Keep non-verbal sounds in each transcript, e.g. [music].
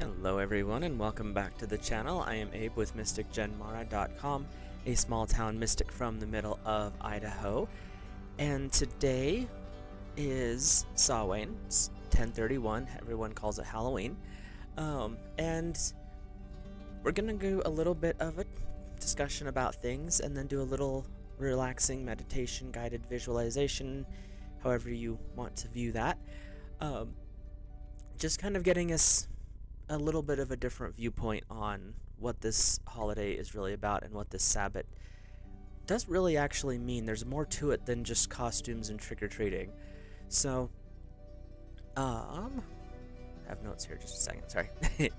Hello everyone and welcome back to the channel. I am Abe with MysticGenMara.com, a small town mystic from the middle of Idaho. And today is Samhain, it's 1031, everyone calls it Halloween. Um, and we're gonna do a little bit of a discussion about things and then do a little relaxing meditation, guided visualization, however you want to view that. Um, just kind of getting us a little bit of a different viewpoint on what this holiday is really about and what this Sabbath does really actually mean. There's more to it than just costumes and trick-or-treating. So, um, I have notes here just a second, sorry. [laughs]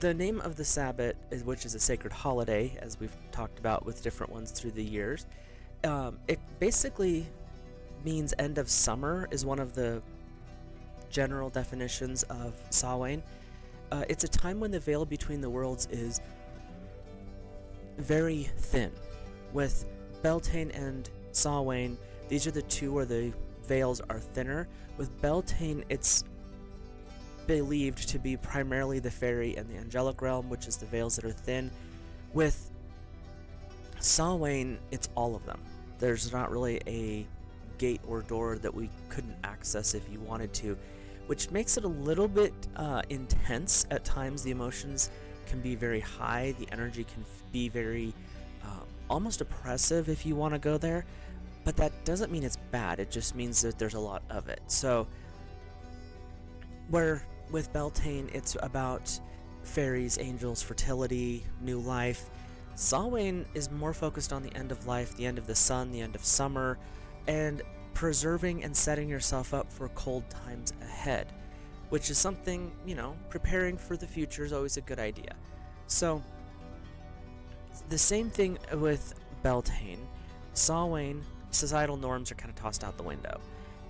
the name of the Sabbath, which is a sacred holiday, as we've talked about with different ones through the years, um, it basically means end of summer is one of the general definitions of Samhain. Uh, it's a time when the veil between the worlds is very thin. With Beltane and Samhain, these are the two where the veils are thinner. With Beltane, it's believed to be primarily the fairy and the angelic realm, which is the veils that are thin. With Samhain, it's all of them. There's not really a gate or door that we couldn't access if you wanted to which makes it a little bit uh, intense at times. The emotions can be very high, the energy can be very uh, almost oppressive if you want to go there, but that doesn't mean it's bad, it just means that there's a lot of it. So, where with Beltane, it's about fairies, angels, fertility, new life. Samhain is more focused on the end of life, the end of the sun, the end of summer, and preserving and setting yourself up for cold times ahead, which is something, you know, preparing for the future is always a good idea. So, the same thing with Beltane. Samhain, societal norms are kind of tossed out the window.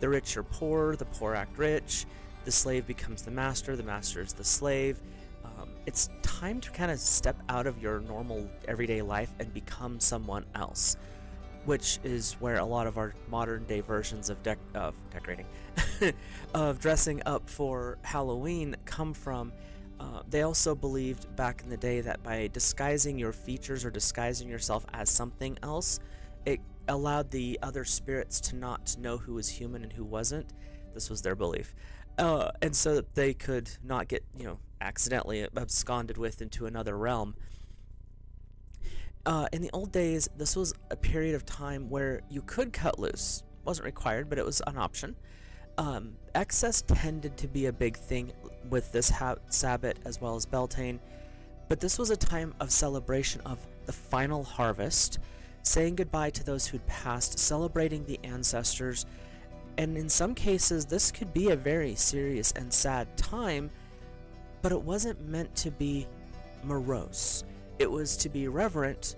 The rich are poor, the poor act rich, the slave becomes the master, the master is the slave. Um, it's time to kind of step out of your normal everyday life and become someone else which is where a lot of our modern day versions of, of decorating, [laughs] of dressing up for Halloween come from. Uh, they also believed back in the day that by disguising your features or disguising yourself as something else, it allowed the other spirits to not know who was human and who wasn't. This was their belief. Uh, and so that they could not get, you know, accidentally absconded with into another realm. Uh, in the old days, this was a period of time where you could cut loose. wasn't required, but it was an option. Um, excess tended to be a big thing with this Sabbath as well as Beltane, but this was a time of celebration of the final harvest, saying goodbye to those who'd passed, celebrating the ancestors, and in some cases, this could be a very serious and sad time, but it wasn't meant to be morose. It was to be reverent,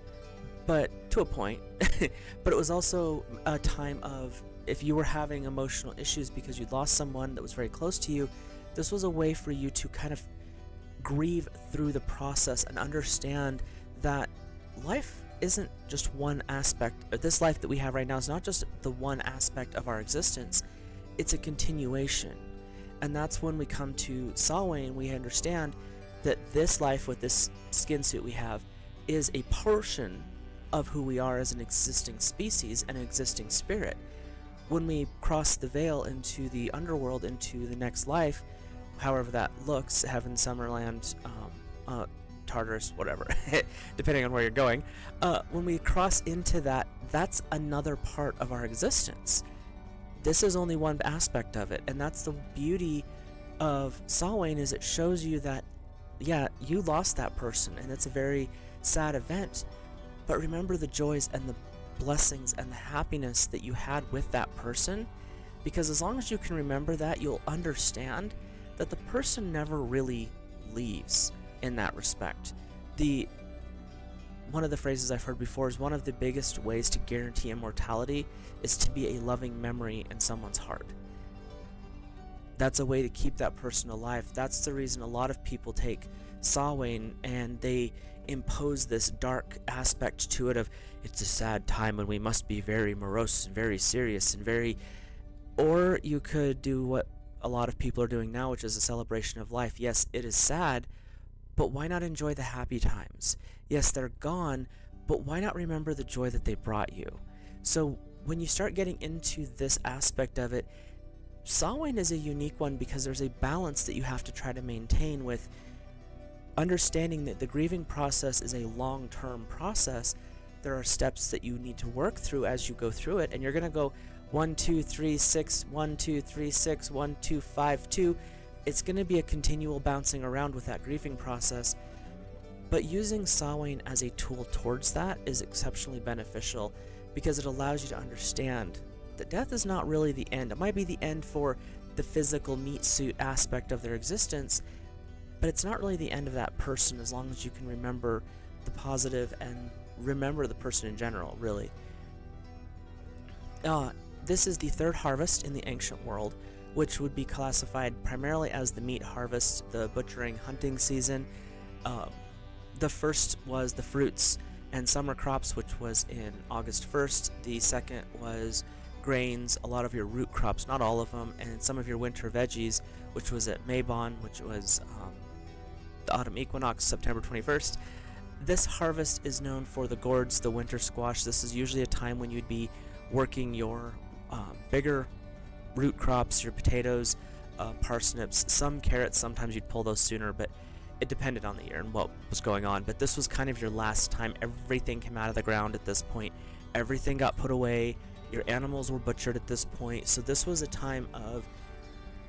but to a point. [laughs] but it was also a time of if you were having emotional issues because you'd lost someone that was very close to you, this was a way for you to kind of grieve through the process and understand that life isn't just one aspect, of this life that we have right now is not just the one aspect of our existence, it's a continuation. And that's when we come to Samhain, we understand that this life with this skin suit we have is a portion of who we are as an existing species and an existing spirit. When we cross the veil into the underworld, into the next life, however that looks, Heaven, Summerland, um, uh, Tartarus, whatever, [laughs] depending on where you're going, uh, when we cross into that, that's another part of our existence. This is only one aspect of it, and that's the beauty of Samhain is it shows you that yeah, you lost that person, and it's a very sad event. But remember the joys and the blessings and the happiness that you had with that person, because as long as you can remember that, you'll understand that the person never really leaves in that respect. The one of the phrases I've heard before is one of the biggest ways to guarantee immortality is to be a loving memory in someone's heart that's a way to keep that person alive. That's the reason a lot of people take Samhain and they impose this dark aspect to it of it's a sad time when we must be very morose and very serious and very or you could do what a lot of people are doing now, which is a celebration of life. Yes, it is sad, but why not enjoy the happy times? Yes, they're gone, but why not remember the joy that they brought you? So when you start getting into this aspect of it, Samhain is a unique one because there's a balance that you have to try to maintain with understanding that the grieving process is a long-term process. There are steps that you need to work through as you go through it, and you're going to go one, two, three, six, one, two, three, six, one, two, five, two. It's going to be a continual bouncing around with that grieving process. But using Samhain as a tool towards that is exceptionally beneficial because it allows you to understand that death is not really the end. It might be the end for the physical meat suit aspect of their existence, but it's not really the end of that person as long as you can remember the positive and remember the person in general, really. Uh, this is the third harvest in the ancient world, which would be classified primarily as the meat harvest, the butchering hunting season. Uh, the first was the fruits and summer crops, which was in August 1st. The second was grains, a lot of your root crops, not all of them, and some of your winter veggies, which was at Mabon, which was um, the autumn equinox, September 21st. This harvest is known for the gourds, the winter squash. This is usually a time when you'd be working your um, bigger root crops, your potatoes, uh, parsnips, some carrots. Sometimes you'd pull those sooner, but it depended on the year and what was going on. But this was kind of your last time. Everything came out of the ground at this point. Everything got put away. Your animals were butchered at this point. So this was a time of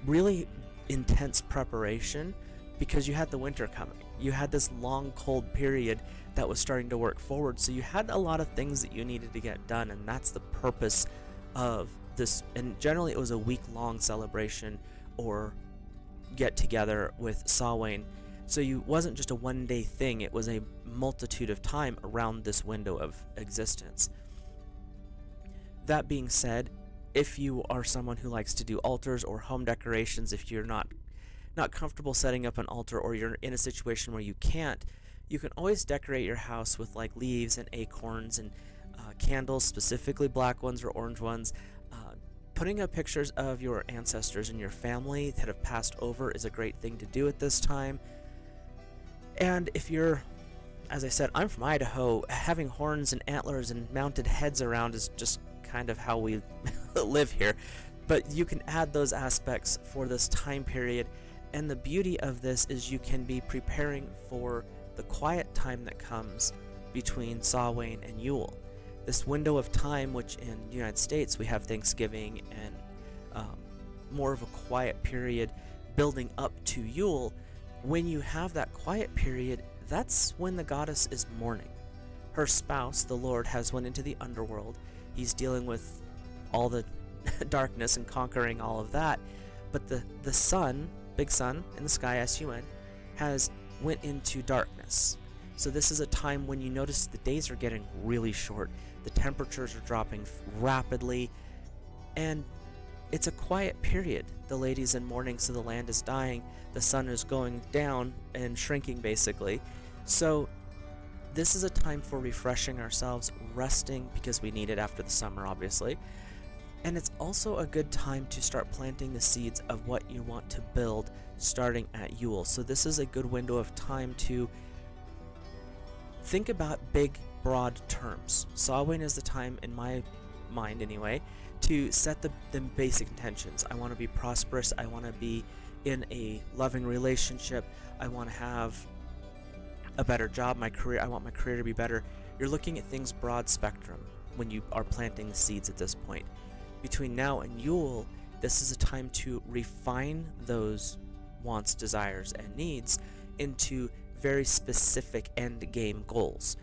really intense preparation because you had the winter coming. You had this long cold period that was starting to work forward. So you had a lot of things that you needed to get done and that's the purpose of this and generally it was a week long celebration or get together with Samhain. So you wasn't just a one day thing, it was a multitude of time around this window of existence. That being said, if you are someone who likes to do altars or home decorations, if you're not not comfortable setting up an altar or you're in a situation where you can't, you can always decorate your house with like leaves and acorns and uh, candles, specifically black ones or orange ones. Uh, putting up pictures of your ancestors and your family that have passed over is a great thing to do at this time. And if you're, as I said, I'm from Idaho, having horns and antlers and mounted heads around is just kind of how we [laughs] live here. But you can add those aspects for this time period. And the beauty of this is you can be preparing for the quiet time that comes between Samhain and Yule. This window of time, which in the United States we have Thanksgiving and um, more of a quiet period building up to Yule, when you have that quiet period, that's when the goddess is mourning. Her spouse, the Lord, has went into the underworld he's dealing with all the [laughs] darkness and conquering all of that. But the, the sun, big sun in the sky, S-U-N, has went into darkness. So this is a time when you notice the days are getting really short, the temperatures are dropping rapidly, and it's a quiet period. The lady's in mourning, so the land is dying, the sun is going down and shrinking basically. So this is a time for refreshing ourselves, resting because we need it after the summer, obviously. And it's also a good time to start planting the seeds of what you want to build starting at Yule. So this is a good window of time to think about big, broad terms. Samhain is the time, in my mind anyway, to set the, the basic intentions. I want to be prosperous. I want to be in a loving relationship. I want to have a better job, my career, I want my career to be better. You're looking at things broad spectrum when you are planting the seeds at this point. Between now and Yule, this is a time to refine those wants, desires, and needs into very specific end game goals.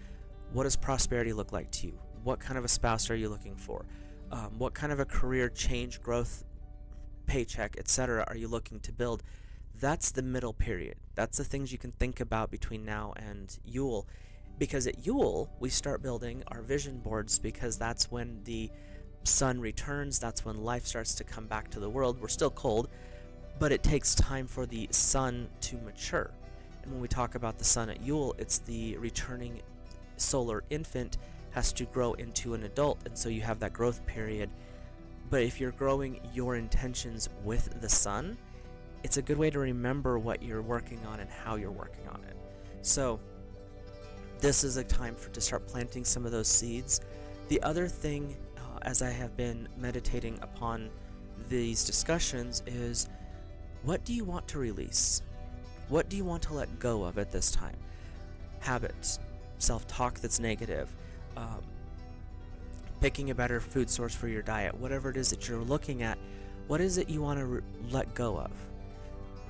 What does prosperity look like to you? What kind of a spouse are you looking for? Um, what kind of a career change, growth, paycheck, etc. are you looking to build? That's the middle period. That's the things you can think about between now and Yule. Because at Yule, we start building our vision boards because that's when the sun returns, that's when life starts to come back to the world. We're still cold, but it takes time for the sun to mature. And when we talk about the sun at Yule, it's the returning solar infant has to grow into an adult, and so you have that growth period. But if you're growing your intentions with the sun, it's a good way to remember what you're working on and how you're working on it. So, this is a time for to start planting some of those seeds. The other thing, uh, as I have been meditating upon these discussions, is what do you want to release? What do you want to let go of at this time? Habits, self talk that's negative, um, picking a better food source for your diet, whatever it is that you're looking at, what is it you want to re- let go of?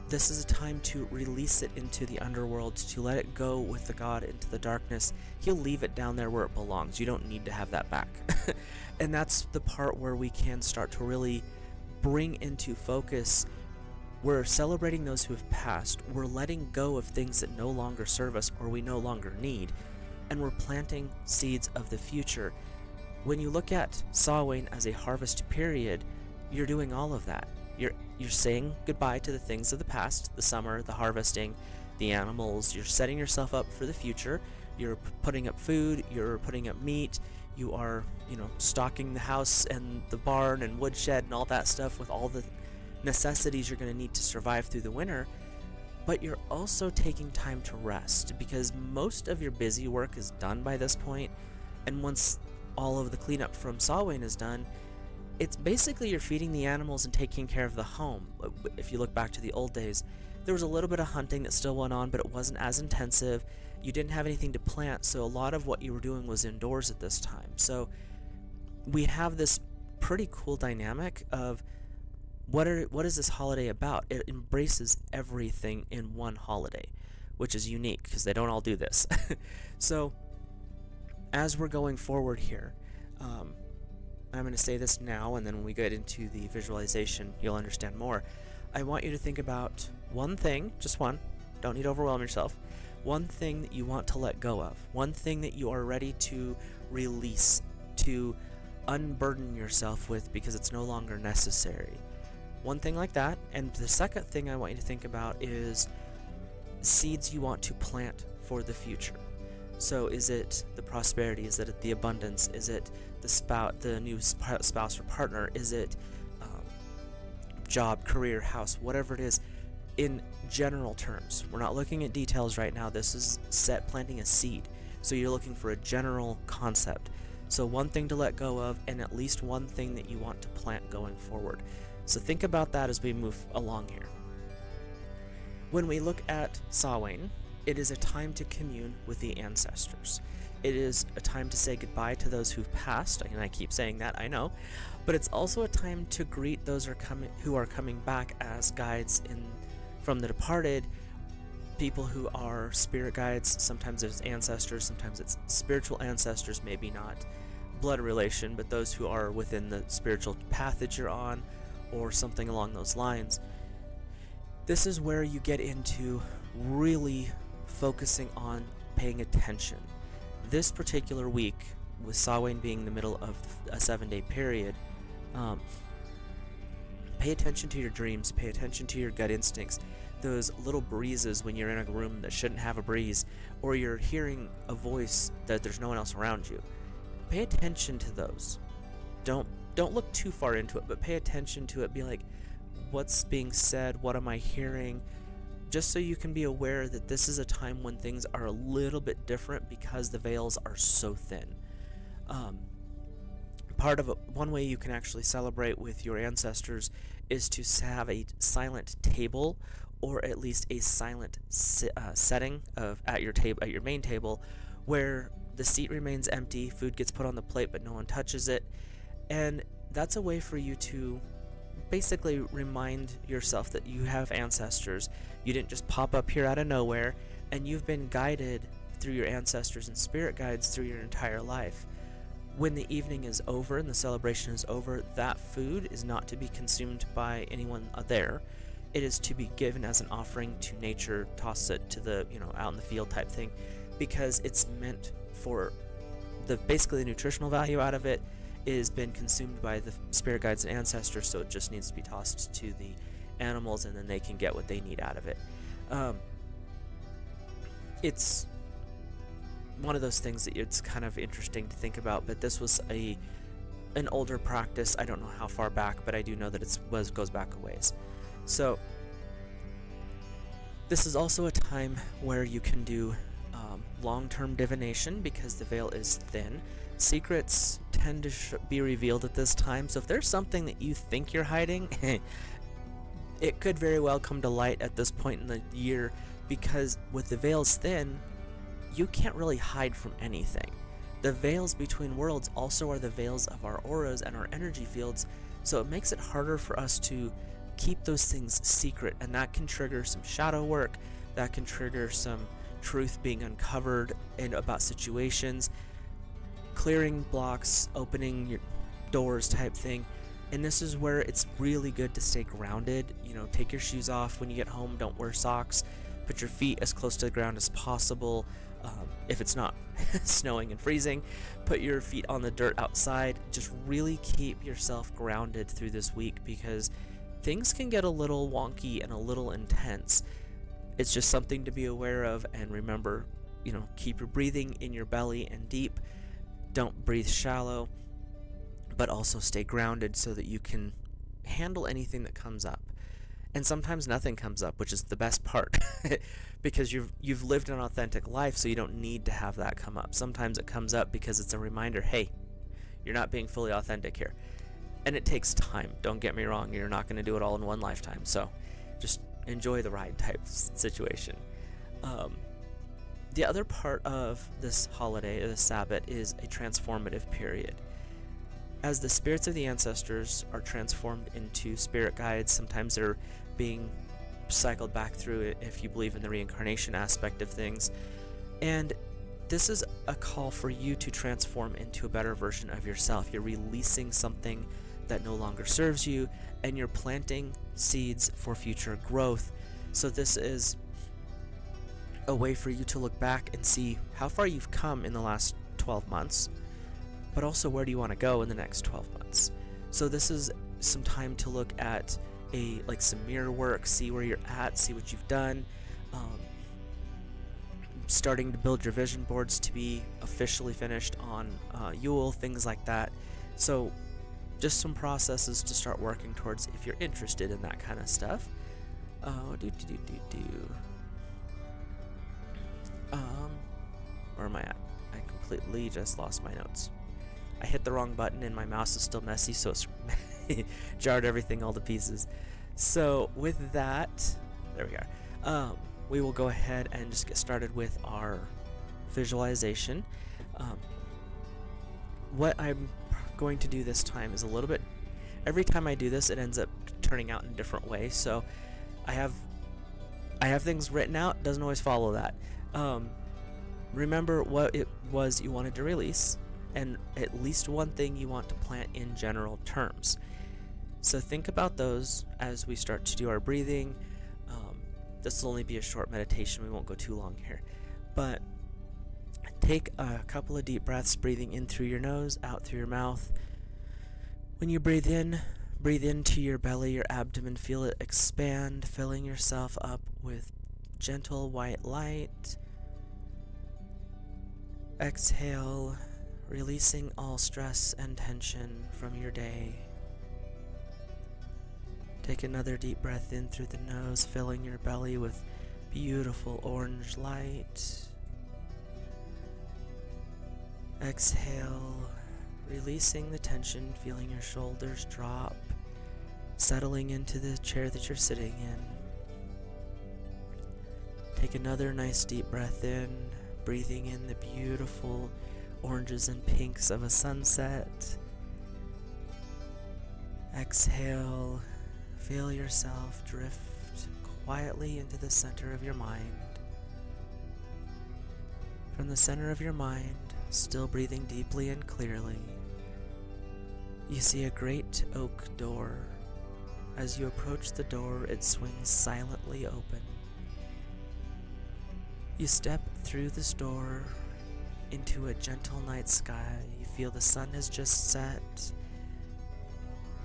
This is a time to release it into the underworld, to let it go with the God into the darkness. He'll leave it down there where it belongs. You don't need to have that back. [laughs] and that's the part where we can start to really bring into focus. We're celebrating those who have passed. We're letting go of things that no longer serve us or we no longer need. And we're planting seeds of the future. When you look at Samhain as a harvest period, you're doing all of that. You're you're saying goodbye to the things of the past, the summer, the harvesting, the animals. You're setting yourself up for the future. You're putting up food, you're putting up meat, you are, you know, stocking the house and the barn and woodshed and all that stuff with all the necessities you're going to need to survive through the winter. But you're also taking time to rest because most of your busy work is done by this point, and once all of the cleanup from Samhain is done, it's basically you're feeding the animals and taking care of the home. If you look back to the old days, there was a little bit of hunting that still went on, but it wasn't as intensive. You didn't have anything to plant, so a lot of what you were doing was indoors at this time. So we have this pretty cool dynamic of what are what is this holiday about? It embraces everything in one holiday, which is unique because they don't all do this. [laughs] so as we're going forward here, um, I'm going to say this now, and then when we get into the visualization, you'll understand more. I want you to think about one thing, just one, don't need to overwhelm yourself, one thing that you want to let go of, one thing that you are ready to release, to unburden yourself with because it's no longer necessary. One thing like that. And the second thing I want you to think about is seeds you want to plant for the future. So is it the prosperity? Is it the abundance? Is it the spouse, the new spouse or partner? Is it um, job, career, house, whatever it is? In general terms, we're not looking at details right now. This is set planting a seed. So you're looking for a general concept. So one thing to let go of, and at least one thing that you want to plant going forward. So think about that as we move along here. When we look at Samhain, it is a time to commune with the ancestors. It is a time to say goodbye to those who've passed, and I keep saying that, I know, but it's also a time to greet those are coming, who are coming back as guides in from the departed, people who are spirit guides. Sometimes it's ancestors, sometimes it's spiritual ancestors, maybe not blood relation, but those who are within the spiritual path that you're on, or something along those lines. This is where you get into really focusing on paying attention. This particular week, with Samhain being the middle of a seven day period, um, pay attention to your dreams, pay attention to your gut instincts. Those little breezes when you're in a room that shouldn't have a breeze, or you're hearing a voice that there's no one else around you. Pay attention to those. Don't don't look too far into it, but pay attention to it. Be like, what's being said? What am I hearing? Just so you can be aware that this is a time when things are a little bit different because the veils are so thin. Um, part of one way you can actually celebrate with your ancestors is to have a silent table or at least a silent si- uh, setting of at your table at your main table where the seat remains empty food gets put on the plate but no one touches it and that's a way for you to basically remind yourself that you have ancestors. You didn't just pop up here out of nowhere, and you've been guided through your ancestors and spirit guides through your entire life. When the evening is over and the celebration is over, that food is not to be consumed by anyone there. It is to be given as an offering to nature, toss it to the, you know, out in the field type thing, because it's meant for the basically the nutritional value out of it is been consumed by the spirit guides and ancestors, so it just needs to be tossed to the animals, and then they can get what they need out of it. Um, it's one of those things that it's kind of interesting to think about, but this was a an older practice. I don't know how far back, but I do know that it was goes back a ways. So this is also a time where you can do long-term divination because the veil is thin. Secrets tend to be revealed at this time, so if there's something that you think you're hiding, [laughs] it could very well come to light at this point in the year because with the veils thin, you can't really hide from anything. The veils between worlds also are the veils of our auras and our energy fields, so it makes it harder for us to keep those things secret, and that can trigger some shadow work, that can trigger some truth being uncovered and about situations, clearing blocks, opening your doors type thing. And this is where it's really good to stay grounded. You know, take your shoes off when you get home, don't wear socks, put your feet as close to the ground as possible. Um, if it's not [laughs] snowing and freezing, put your feet on the dirt outside. Just really keep yourself grounded through this week because things can get a little wonky and a little intense. It's just something to be aware of and remember, you know, keep your breathing in your belly and deep. Don't breathe shallow, but also stay grounded so that you can handle anything that comes up. And sometimes nothing comes up, which is the best part [laughs] because you've you've lived an authentic life so you don't need to have that come up. Sometimes it comes up because it's a reminder, hey, you're not being fully authentic here and it takes time. Don't get me wrong, you're not going to do it all in one lifetime. So just enjoy the ride type situation. Um, the other part of this holiday, the Sabbath, is a transformative period. As the spirits of the ancestors are transformed into spirit guides, sometimes they're being cycled back through it if you believe in the reincarnation aspect of things. And this is a call for you to transform into a better version of yourself. You're releasing something that no longer serves you, and you're planting seeds for future growth. So, this is a way for you to look back and see how far you've come in the last 12 months, but also where do you want to go in the next 12 months. So, this is some time to look at a like some mirror work, see where you're at, see what you've done. Um, starting to build your vision boards to be officially finished on uh, Yule, things like that. So just some processes to start working towards if you're interested in that kind of stuff. Oh, do do do do do. Um, where am I at? I completely just lost my notes. I hit the wrong button and my mouse is still messy, so it's [laughs] jarred everything all to pieces. So with that, there we are. Um, we will go ahead and just get started with our visualization. Um, what I'm going to do this time is a little bit every time I do this it ends up turning out in a different way. So I have I have things written out doesn't always follow that. Um, remember what it was you wanted to release and at least one thing you want to plant in general terms. So think about those as we start to do our breathing. Um, this will only be a short meditation we won't go too long here. But Take a couple of deep breaths, breathing in through your nose, out through your mouth. When you breathe in, breathe into your belly, your abdomen, feel it expand, filling yourself up with gentle white light. Exhale, releasing all stress and tension from your day. Take another deep breath in through the nose, filling your belly with beautiful orange light. Exhale, releasing the tension, feeling your shoulders drop, settling into the chair that you're sitting in. Take another nice deep breath in, breathing in the beautiful oranges and pinks of a sunset. Exhale, feel yourself drift quietly into the center of your mind. From the center of your mind, still breathing deeply and clearly, you see a great oak door. As you approach the door, it swings silently open. You step through this door into a gentle night sky. You feel the sun has just set,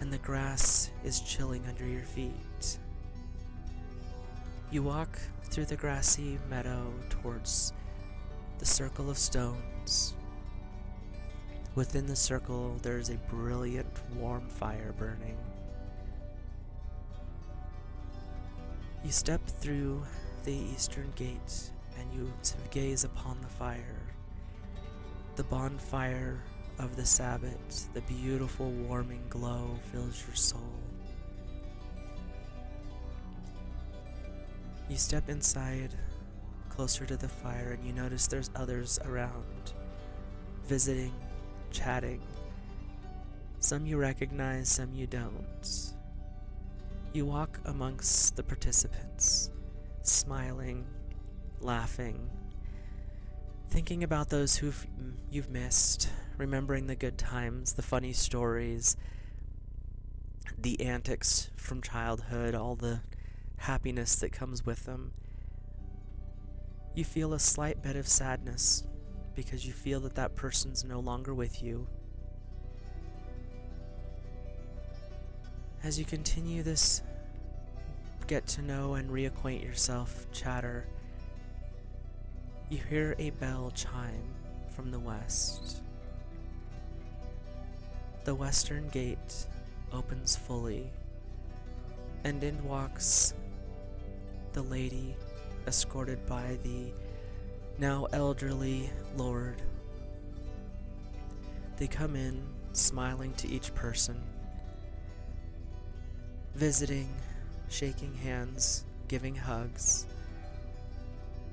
and the grass is chilling under your feet. You walk through the grassy meadow towards the circle of stones. Within the circle, there is a brilliant, warm fire burning. You step through the eastern gate and you gaze upon the fire. The bonfire of the Sabbath, the beautiful warming glow fills your soul. You step inside, closer to the fire, and you notice there's others around, visiting, chatting. Some you recognize, some you don't. You walk amongst the participants, smiling, laughing, thinking about those who you've missed, remembering the good times, the funny stories, the antics from childhood, all the happiness that comes with them. You feel a slight bit of sadness because you feel that that person's no longer with you. As you continue this get to know and reacquaint yourself chatter, you hear a bell chime from the west. The western gate opens fully, and in walks the lady escorted by the now elderly lord. They come in, smiling to each person, visiting, shaking hands, giving hugs.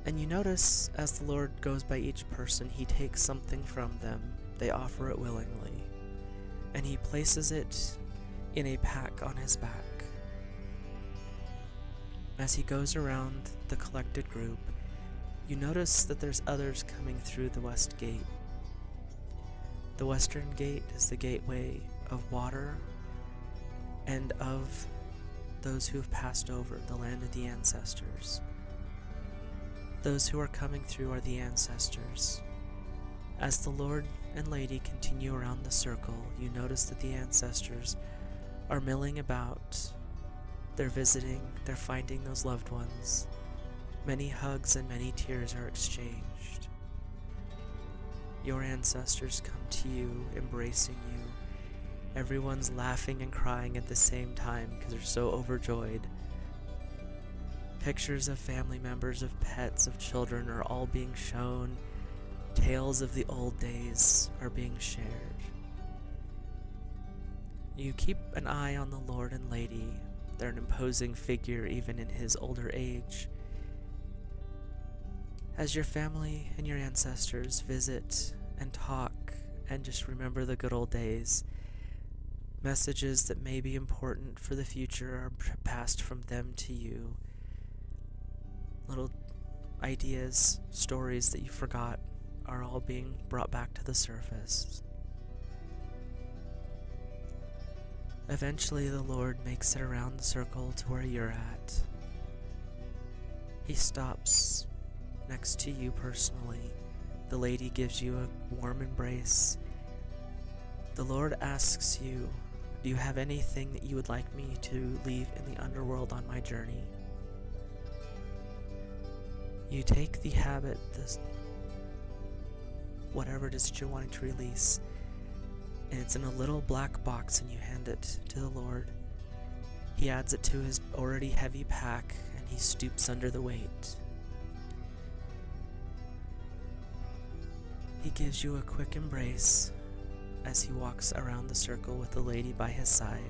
And you notice as the Lord goes by each person, he takes something from them. They offer it willingly. And he places it in a pack on his back. As he goes around the collected group, you notice that there's others coming through the west gate. The western gate is the gateway of water and of those who have passed over the land of the ancestors. Those who are coming through are the ancestors. As the Lord and Lady continue around the circle, you notice that the ancestors are milling about. They're visiting, they're finding those loved ones. Many hugs and many tears are exchanged. Your ancestors come to you, embracing you. Everyone's laughing and crying at the same time because they're so overjoyed. Pictures of family members, of pets, of children are all being shown. Tales of the old days are being shared. You keep an eye on the Lord and Lady. They're an imposing figure even in his older age. As your family and your ancestors visit and talk and just remember the good old days, messages that may be important for the future are passed from them to you little ideas, stories that you forgot are all being brought back to the surface. Eventually, the Lord makes it around the circle to where you're at. He stops next to you personally. The lady gives you a warm embrace. The Lord asks you, Do you have anything that you would like me to leave in the underworld on my journey? You take the habit, this whatever it is that you're wanting to release, and it's in a little black box, and you hand it to the Lord. He adds it to his already heavy pack, and he stoops under the weight. He gives you a quick embrace as he walks around the circle with the lady by his side,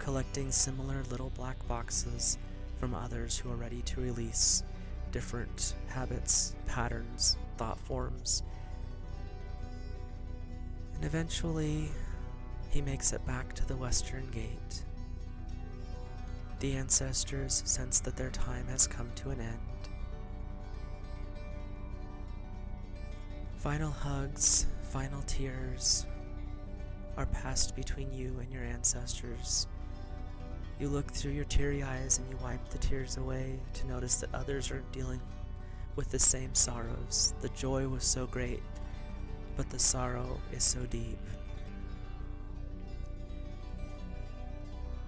collecting similar little black boxes from others who are ready to release different habits, patterns, thought forms. And eventually, he makes it back to the western gate. The ancestors sense that their time has come to an end. Final hugs, final tears are passed between you and your ancestors you look through your teary eyes and you wipe the tears away to notice that others are dealing with the same sorrows. The joy was so great, but the sorrow is so deep.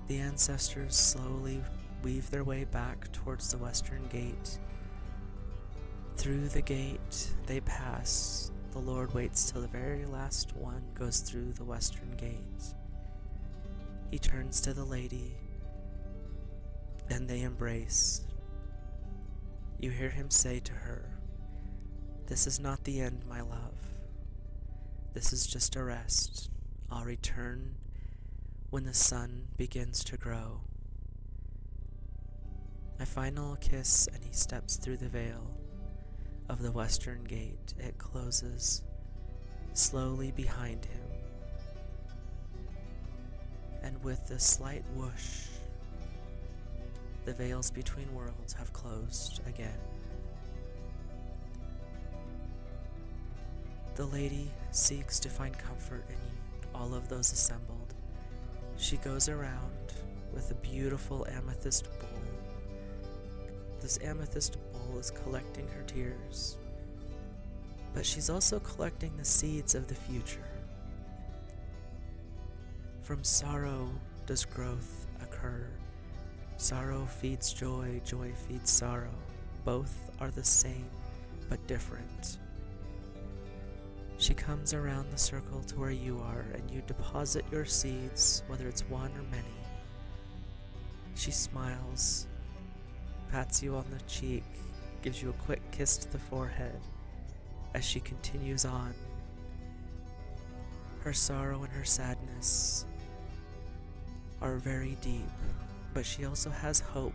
The ancestors slowly weave their way back towards the western gate. Through the gate, they pass the Lord waits till the very last one goes through the western gate. He turns to the lady, and they embrace. You hear him say to her, This is not the end, my love. This is just a rest. I'll return when the sun begins to grow. A final kiss, and he steps through the veil of the western gate. It closes slowly behind him. And with a slight whoosh, the veils between worlds have closed again. The lady seeks to find comfort in all of those assembled. She goes around with a beautiful amethyst bowl. This amethyst bowl is collecting her tears, but she's also collecting the seeds of the future. From sorrow does growth occur. Sorrow feeds joy, joy feeds sorrow. Both are the same, but different. She comes around the circle to where you are, and you deposit your seeds, whether it's one or many. She smiles, pats you on the cheek, gives you a quick kiss to the forehead as she continues on. Her sorrow and her sadness are very deep, but she also has hope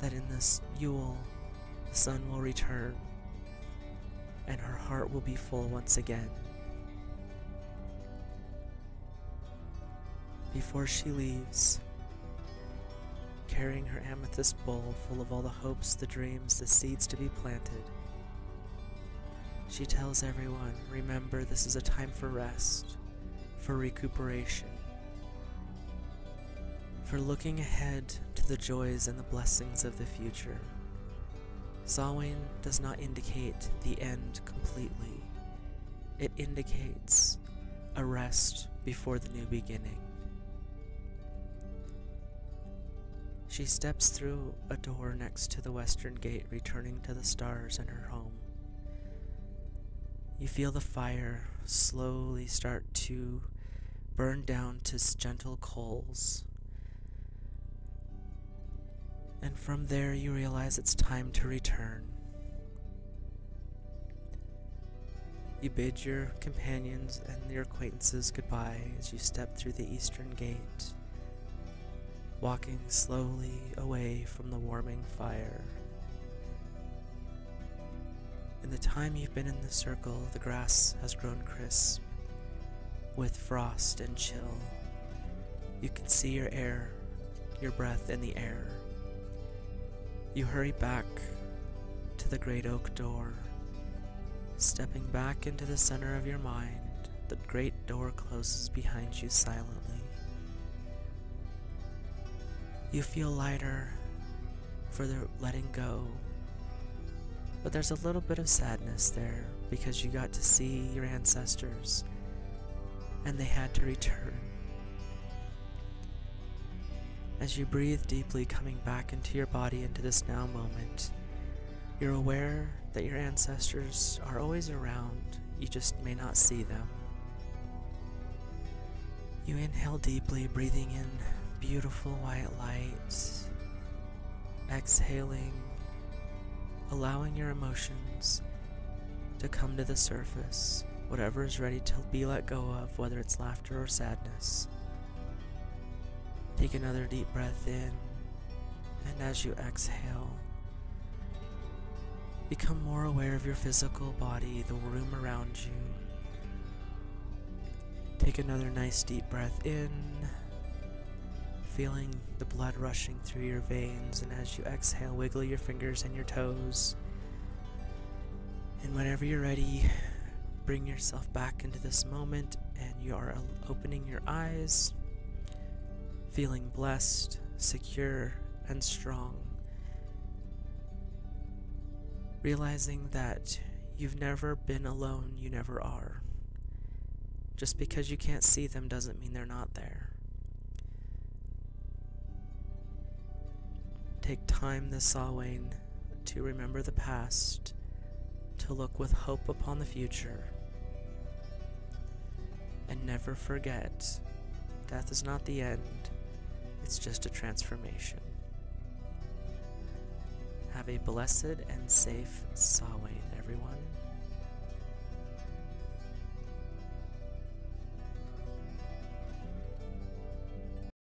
that in this Yule the sun will return and her heart will be full once again. Before she leaves, carrying her amethyst bowl full of all the hopes, the dreams, the seeds to be planted, she tells everyone remember, this is a time for rest, for recuperation, for looking ahead to the joys and the blessings of the future. Samhain does not indicate the end completely. It indicates a rest before the new beginning. She steps through a door next to the western gate, returning to the stars and her home. You feel the fire slowly start to burn down to gentle coals and from there you realize it's time to return. You bid your companions and your acquaintances goodbye as you step through the eastern gate, walking slowly away from the warming fire. In the time you've been in the circle, the grass has grown crisp with frost and chill. You can see your air, your breath in the air. You hurry back to the great oak door. Stepping back into the center of your mind, the great door closes behind you silently. You feel lighter for the letting go, but there's a little bit of sadness there because you got to see your ancestors and they had to return. As you breathe deeply, coming back into your body, into this now moment, you're aware that your ancestors are always around, you just may not see them. You inhale deeply, breathing in beautiful white light, exhaling, allowing your emotions to come to the surface, whatever is ready to be let go of, whether it's laughter or sadness. Take another deep breath in, and as you exhale, become more aware of your physical body, the room around you. Take another nice deep breath in, feeling the blood rushing through your veins, and as you exhale, wiggle your fingers and your toes. And whenever you're ready, bring yourself back into this moment, and you are opening your eyes feeling blessed, secure, and strong. Realizing that you've never been alone, you never are. Just because you can't see them doesn't mean they're not there. Take time this Samhain to remember the past to look with hope upon the future. And never forget, death is not the end, it's just a transformation. Have a blessed and safe Samhain, everyone.